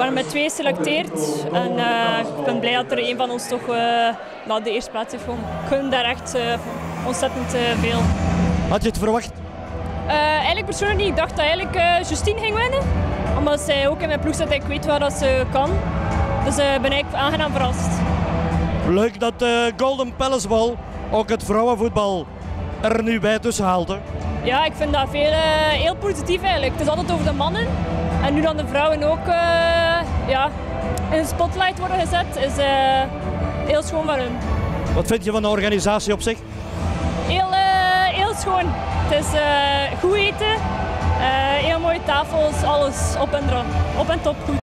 waren met twee geselecteerd. En uh, ik ben blij dat er een van ons toch uh, nou, de eerste plaats heeft gewonnen. Ik gun daar echt uh, ontzettend veel. Had je het verwacht? eigenlijk persoonlijk niet. Ik dacht dat eigenlijk Justine ging winnen. Omdat zij ook in mijn ploeg zit en ik weet waar dat ze kan. Dus ik ben eigenlijk aangenaam verrast. Leuk dat de Golden Palace Ball ook het vrouwenvoetbal er nu bij tussen haalt. Ja, ik vind dat veel, heel positief eigenlijk. Het is altijd over de mannen. En nu dan de vrouwen ook uh, ja, in de spotlight worden gezet, is uh, heel schoon voor hun. Wat vind je van de organisatie op zich? Heel, uh, heel schoon. Het is goed eten, heel mooie tafels, alles op en, op en top goed.